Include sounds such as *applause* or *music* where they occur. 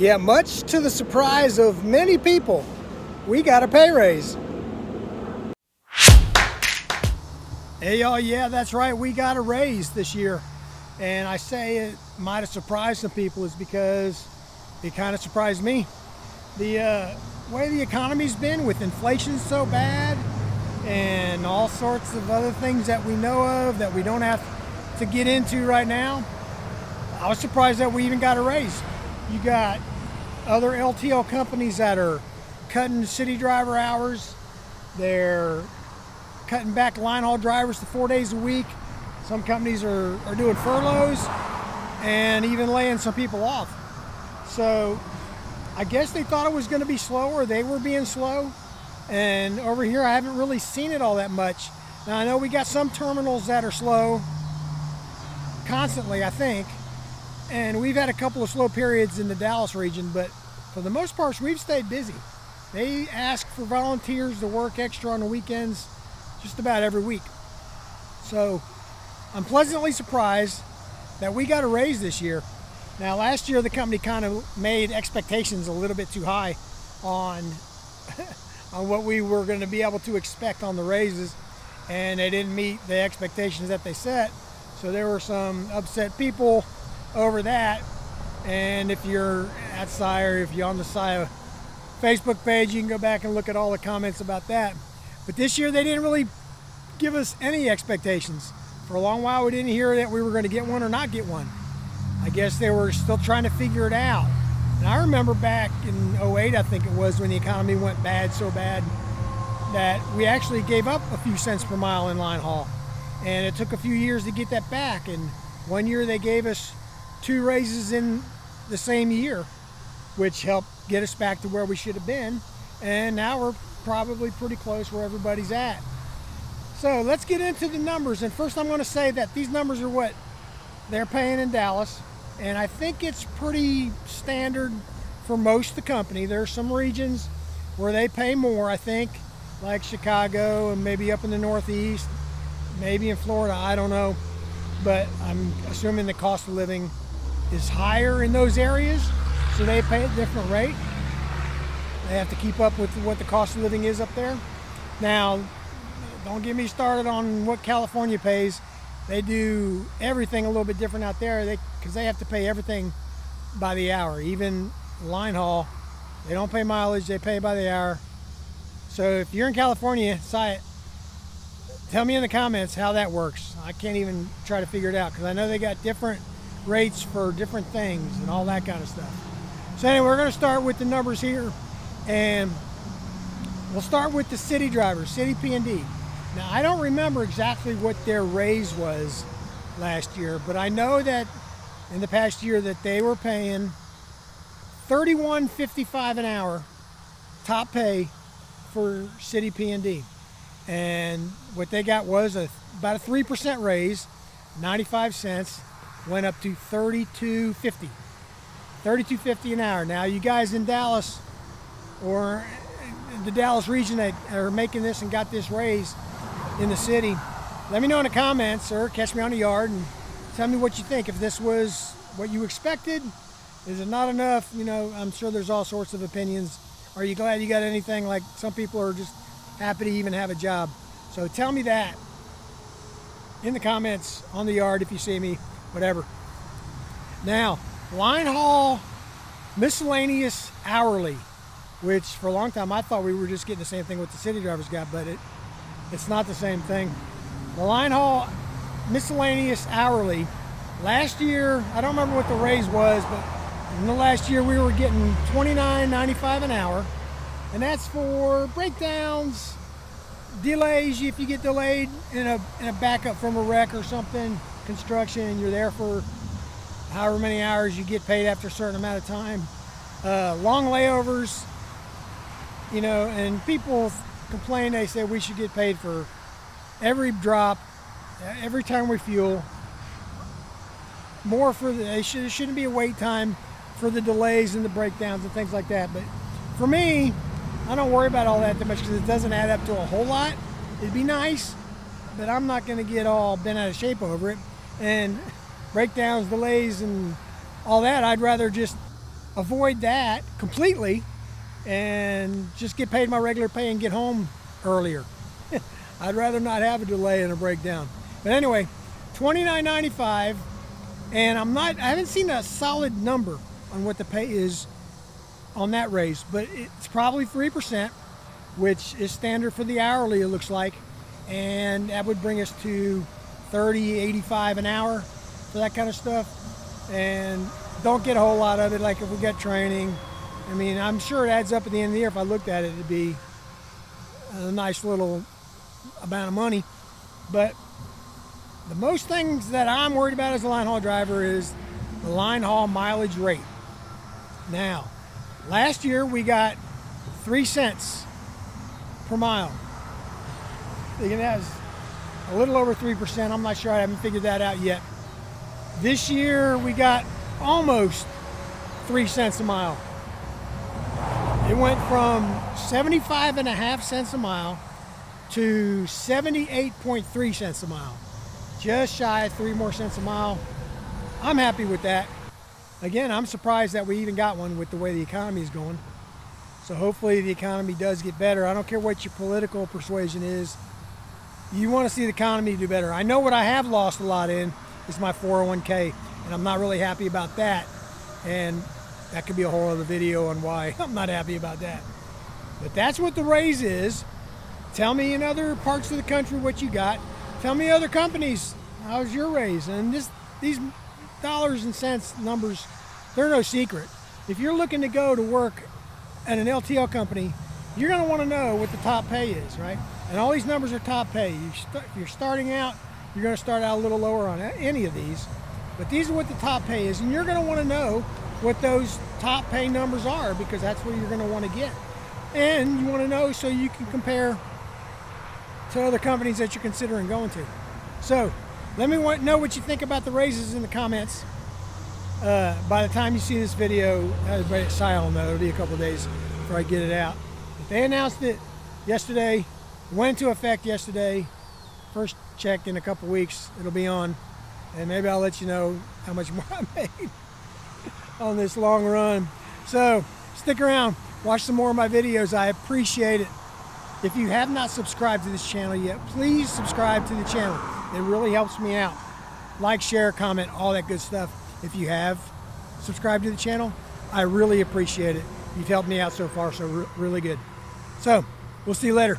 Yeah, much to the surprise of many people, we got a pay raise. Hey y'all, yeah, that's right, we got a raise this year. And I say it might have surprised some people is because it kind of surprised me. The uh, way the economy's been with inflation so bad and all sorts of other things that we know of that we don't have to get into right now, I was surprised that we even got a raise. You got other LTL companies that are cutting city driver hours. They're cutting back line haul drivers to four days a week. Some companies are, are doing furloughs and even laying some people off. So I guess they thought it was going to be slower. They were being slow. And over here, I haven't really seen it all that much. Now, I know we got some terminals that are slow constantly, I think. And we've had a couple of slow periods in the Dallas region, but for the most part, we've stayed busy. They ask for volunteers to work extra on the weekends just about every week. So I'm pleasantly surprised that we got a raise this year. Now, last year, the company kind of made expectations a little bit too high on, *laughs* on what we were going to be able to expect on the raises, and they didn't meet the expectations that they set. So there were some upset people over that. And if you're at Saia, if you're on the Saia Facebook page, you can go back and look at all the comments about that. But this year they didn't really give us any expectations. For a long while we didn't hear that we were going to get one or not get one. I guess they were still trying to figure it out. And I remember back in 08, I think it was, when the economy went bad so bad that we actually gave up a few cents per mile in line haul. And it took a few years to get that back. And one year they gave us two raises in the same year, which helped get us back to where we should have been. And now we're probably pretty close where everybody's at. So let's get into the numbers. And first I'm going to say that these numbers are what they're paying in Dallas. And I think it's pretty standard for most the company. There are some regions where they pay more, I think, like Chicago and maybe up in the Northeast, maybe in Florida, I don't know. But I'm assuming the cost of living is higher in those areas, so they pay a different rate. They have to keep up with what the cost of living is up there. Now, don't get me started on what California pays. They do everything a little bit different out there because they have to pay everything by the hour. Even line haul, they don't pay mileage, they pay by the hour. So if you're in California, it. Tell me in the comments how that works. I can't even try to figure it out because I know they got different rates for different things and all that kind of stuff. So anyway, we're going to start with the numbers here, and we'll start with the city drivers, city P&D. Now I don't remember exactly what their raise was last year, but I know that in the past year that they were paying 31.55 an hour top pay for city P&D. And what they got was a about a 3% raise, 95 cents went up to 32.50. 32.50 an hour. Now you guys in Dallas or the Dallas region that are making this and got this raise in the city, let me know in the comments or catch me on the yard and tell me what you think. If this was what you expected, is it not enough? You know, I'm sure there's all sorts of opinions. Are you glad you got anything? Like some people are just happy to even have a job. So tell me that in the comments on the yard if you see me whatever. Now, line haul miscellaneous hourly, which for a long time I thought we were just getting the same thing what the city drivers got, but it it's not the same thing. The line haul miscellaneous hourly. Last year, I don't remember what the raise was, but in the last year we were getting $29.95 an hour. And that's for breakdowns, delays, if you get delayed in a, in a backup from a wreck or something, construction, you're there for however many hours you get paid after a certain amount of time. Uh, long layovers, you know, and people complain, they say we should get paid for every drop, every time we fuel. More for the, they should, it shouldn't be a wait time for the delays and the breakdowns and things like that. But for me, I don't worry about all that that much because it doesn't add up to a whole lot. It'd be nice, but I'm not going to get all bent out of shape over it. And breakdowns, delays, and all that, I'd rather just avoid that completely and just get paid my regular pay and get home earlier. *laughs* I'd rather not have a delay and a breakdown. But anyway, $29.95 and I'm not I haven't seen a solid number on what the pay is on that raise, but it's probably 3%, which is standard for the hourly it looks like. And that would bring us to 30, 85 an hour for that kind of stuff. And don't get a whole lot of it like if we get training. I mean, I'm sure it adds up at the end of the year. If I looked at it, it'd be a nice little amount of money. But the most things that I'm worried about as a line haul driver is the line haul mileage rate. Now, last year we got three cents per mile. It has a little over 3%. I'm not sure. I haven't figured that out yet. This year we got almost three cents a mile. It went from 75 and a half cents a mile to 78.3 cents a mile. Just shy of three more cents a mile. I'm happy with that. Again, I'm surprised that we even got one with the way the economy is going. So hopefully the economy does get better. I don't care what your political persuasion is. You want to see the economy do better. I know what I have lost a lot in is my 401k, and I'm not really happy about that. And that could be a whole other video on why *laughs* I'm not happy about that. But that's what the raise is. Tell me in other parts of the country what you got. Tell me other companies, how's your raise? And this, these dollars and cents numbers, they're no secret. If you're looking to go to work at an LTL company, you're going to want to know what the top pay is, right? And all these numbers are top pay. You st you're starting out, you're going to start out a little lower on any of these, but these are what the top pay is, and you're going to want to know what those top pay numbers are because that's where you're going to want to get. And you want to know so you can compare to other companies that you're considering going to. So let me know what you think about the raises in the comments. Uh, by the time you see this video, everybody at Saia will know. It'll be a couple days before I get it out. But they announced it yesterday, went into effect yesterday. First check in a couple weeks, it'll be on. And maybe I'll let you know how much *laughs* more I made on this long run. So stick around, watch some more of my videos. I appreciate it. If you have not subscribed to this channel yet, please subscribe to the channel. It really helps me out. Like, share, comment, all that good stuff. If you have subscribed to the channel, I really appreciate it. You've helped me out so far, so re really good. So, we'll see you later.